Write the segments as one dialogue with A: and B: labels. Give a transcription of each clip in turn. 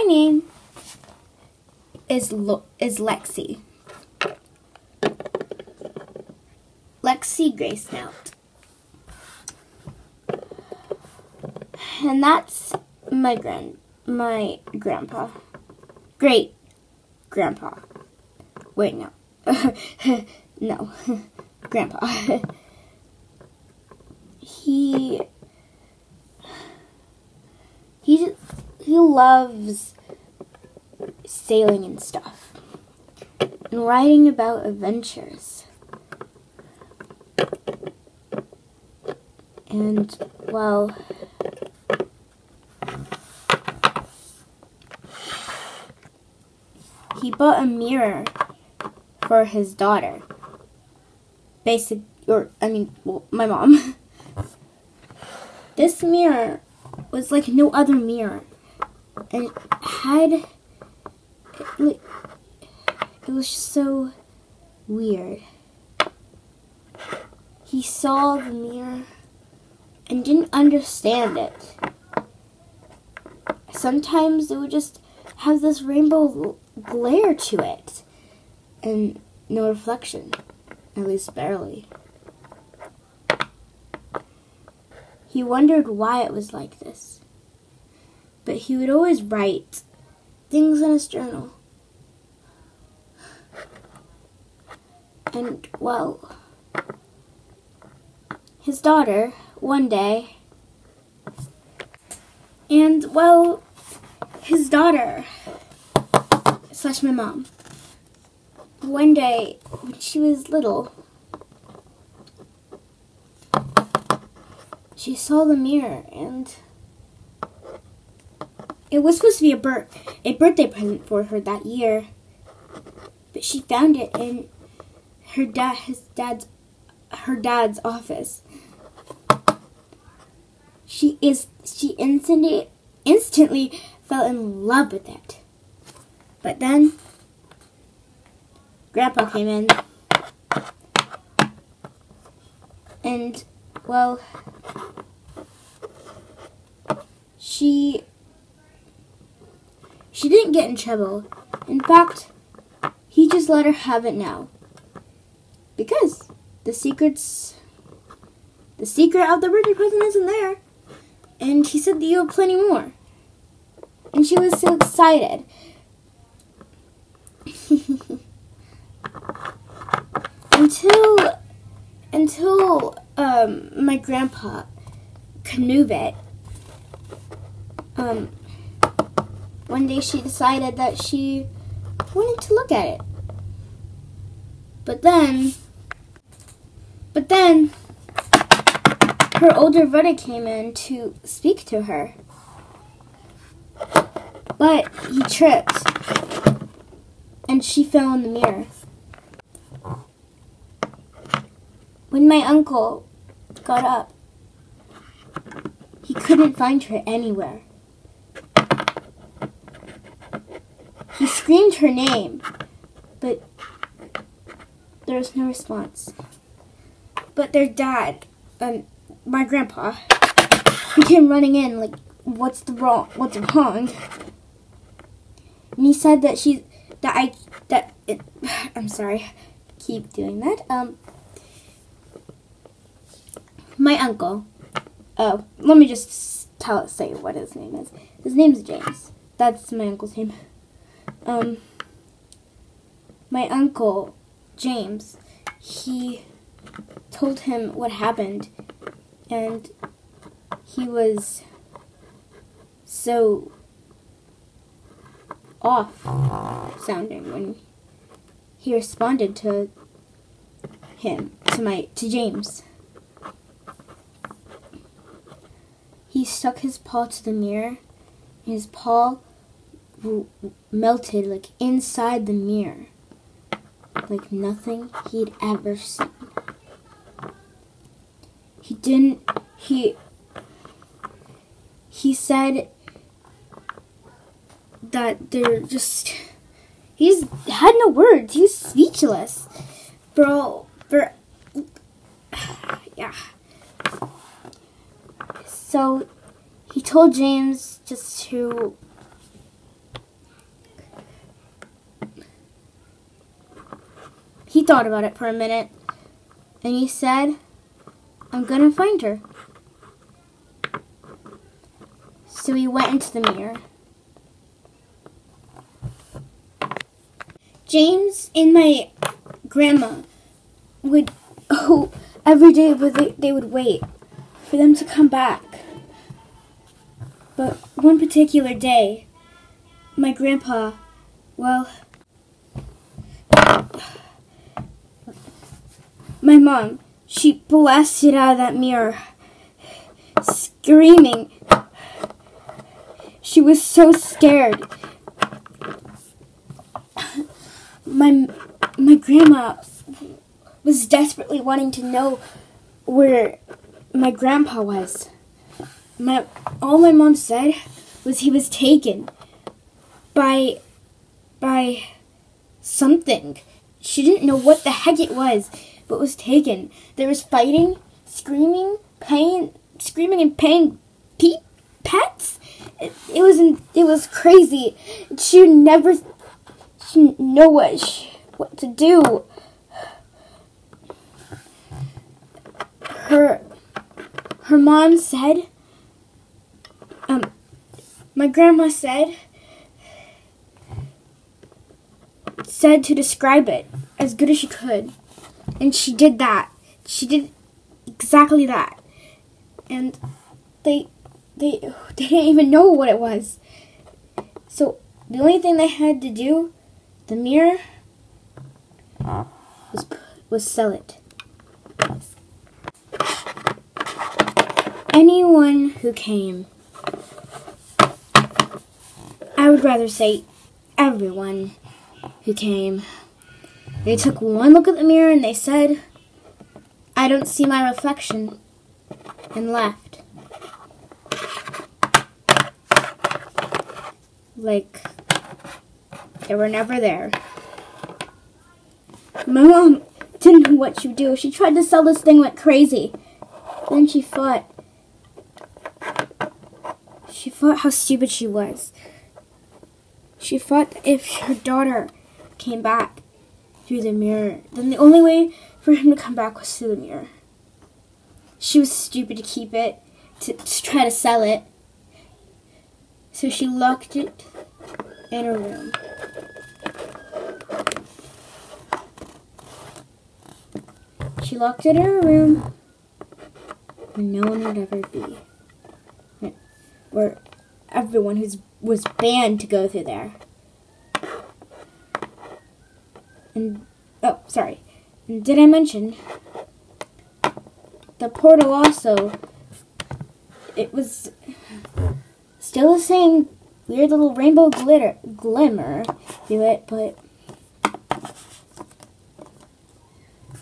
A: my name is Lo- is Lexi. Lexi Grace Nout. And that's my grand my grandpa. Great grandpa. Wait, no. no. grandpa. he he he loves sailing and stuff and writing about adventures. And well, he bought a mirror for his daughter. Basic, or I mean, well, my mom. this mirror was like no other mirror, it had it, it was just so weird. He saw the mirror and didn't understand it. Sometimes it would just have this rainbow glare to it and no reflection, at least barely. He wondered why it was like this, but he would always write things in his journal. And, well, his daughter, one day, and, well, his daughter, slash my mom, one day when she was little, she saw the mirror and it was supposed to be a bir- a birthday present for her that year, but she found it in her dad his dad's her dad's office. She is she instantly instantly fell in love with it. But then Grandpa came in and well she she didn't get in trouble. In fact, he just let her have it now. Because the secrets the secret of the birthday present isn't there. And he said that you have plenty more. And she was so excited. until until um, my grandpa knew it. Um, one day she decided that she wanted to look at it. But then, but then, her older brother came in to speak to her. But he tripped, and she fell in the mirror. When my uncle got up, he couldn't find her anywhere. He screamed her name, but there was no response. But their dad, um, my grandpa, he came running in like, "What's the wrong? What's wrong?" And he said that she, that I, that it, I'm sorry, keep doing that. Um, my uncle. Oh, let me just tell say what his name is. His name's James. That's my uncle's name. Um, my uncle James, he told him what happened, and he was so off sounding when he responded to him to my to James. He stuck his paw to the mirror. His paw melted like inside the mirror, like nothing he'd ever seen. He didn't. He. He said that they're just. He's had no words. He was speechless. All. For. Yeah. So he told James just to thought about it for a minute. And he said, I'm going to find her. So he went into the mirror. James and my grandma would, oh, every day they, they would wait for them to come back. But one particular day, my grandpa, well, my mom, she blasted out of that mirror, screaming. She was so scared. My my grandma was desperately wanting to know where my grandpa was. My all my mom said was he was taken by by something. She didn't know what the heck it was, but was taken. There was fighting, screaming, pain, screaming and pain. Pe- pets. It, it was it was crazy. She never she didn't know what she, what to do. Her her mom said um my grandma said said to describe it as good as she could. And she did that. She did exactly that. And they they they didn't even know what it was. So the only thing they had to do, the mirror, was was sell it. Anyone who came, I would rather say everyone who came. They took one look at the mirror and they said, I don't see my reflection, and left. Like, they were never there. My mom didn't know what to do. She tried to sell this thing like crazy. Then she thought, she thought how stupid she was. She thought that if her daughter came back through the mirror, then the only way for him to come back was through the mirror. She was stupid to keep it, to, to try to sell it. So she locked it in her room. She locked it in her room where no one would ever be. Where everyone who's was banned to go through there. And oh, sorry. And did I mention the portal also it was still the same weird little rainbow glitter glimmer to it, but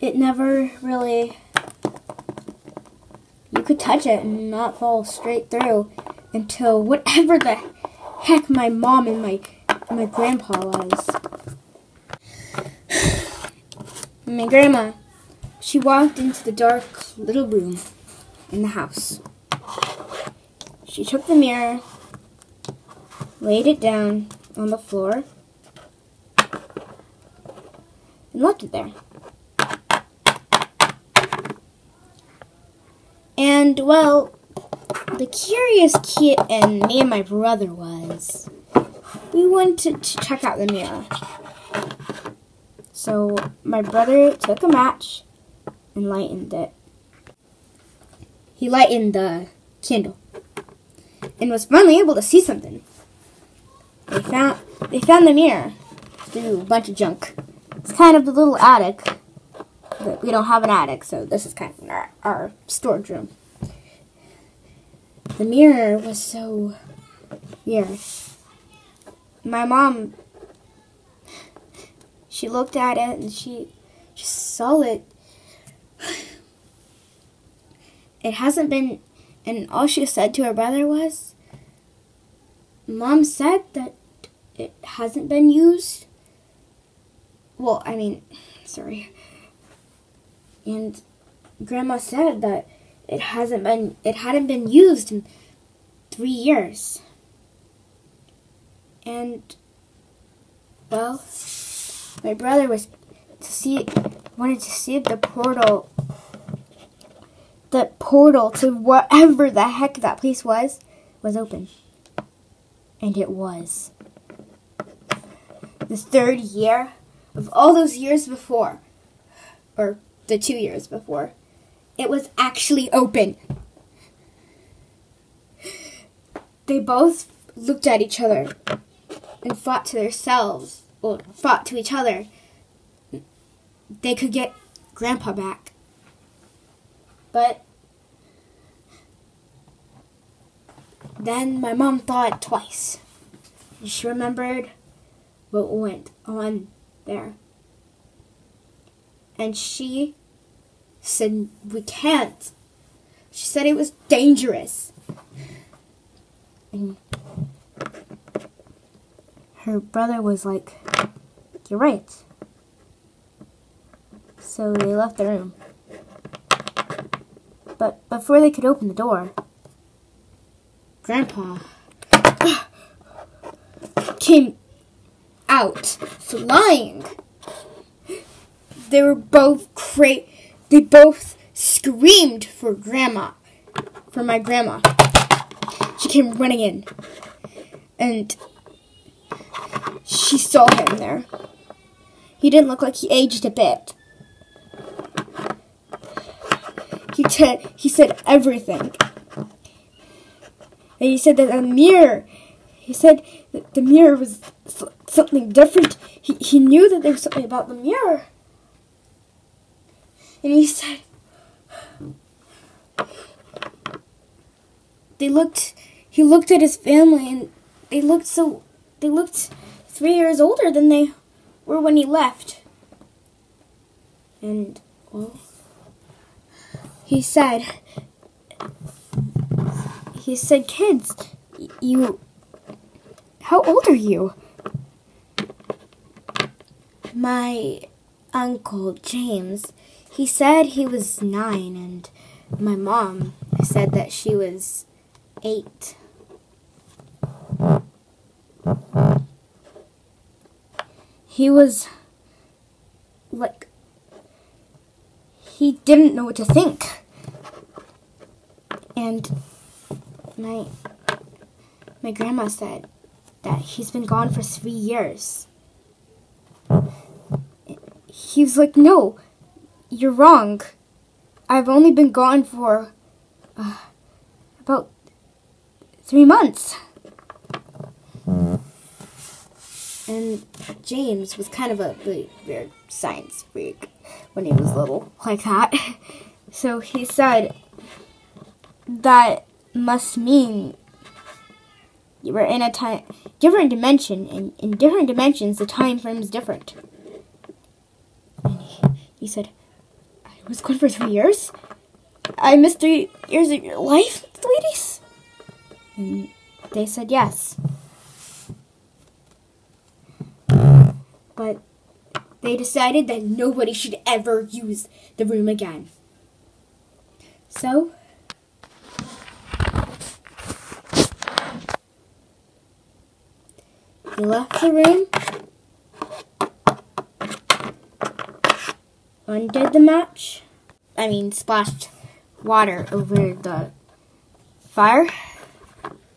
A: it never really you could touch it and not fall straight through until whatever the heck my mom and my my grandpa was. My grandma, she walked into the dark little room in the house. She took the mirror, laid it down on the floor, and left it there. And, well, the curious kid and me and my brother was, we wanted to check out the mirror. So my brother took a match and lightened it. He lightened the candle and was finally able to see something. They found they found the mirror through a bunch of junk. It's kind of the little attic, but we don't have an attic, so this is kind of our, our storage room. The mirror was so weird. My mom she looked at it and she just saw it. It hasn't been, and all she said to her brother was, Mom said that it hasn't been used. Well, I mean, sorry. And Grandma said that it hasn't been, it hadn't been used in three years. And, well, my brother was to see wanted to see if the portal the portal to whatever the heck that place was was open. And it was. The third year of all those years before, or the two years before, it was actually open. They both looked at each other and thought to themselves, or fought to each other. They could get Grandpa back. But then my mom thought twice. She remembered what went on there. And she said, We can't. She said it was dangerous. And her brother was like, You're right. So they left the room. But before they could open the door, Grandpa came out flying. They were both cra- they both screamed for grandma, for my grandma. She came running in, and she saw him there. He didn't look like he aged a bit. He, he said everything. And he said that a mirror, he said that the mirror was something different. He, he knew that there was something about the mirror. And he said, they looked, he looked at his family and they looked so, they looked three years older than they were when he left. And, well, he said, he said, kids, you, how old are you? My uncle James, he said he was nine, and my mom said that she was eight. He was like, he didn't know what to think. And my my grandma said that he's been gone for three years. He was like, "No, you're wrong. I've only been gone for uh, about three months." And James was kind of a really weird science freak when he was uh-huh. little, like that. So he said that must mean we're in a time different dimension and in different dimensions the time frame is different. And he, he said i was gone for three years. I missed three years of your life ladies and they said yes but they decided that nobody should ever use the room again so He left the room, undid the match, I mean splashed water over the fire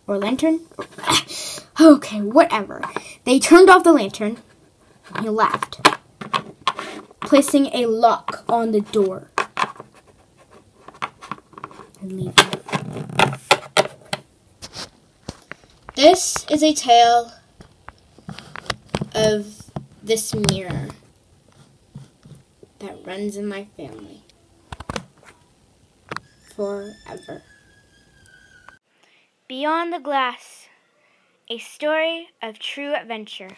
A: or lantern. okay, whatever. They turned off the lantern he laughed, placing a lock on the door and leaving. This is a tale of this mirror that runs in my family forever. Beyond the Glass, a story of true adventure.